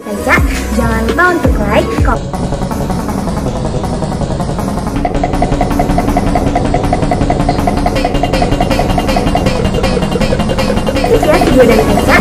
saja, jangan lupa untuk like, comment, ya video dari Aisyah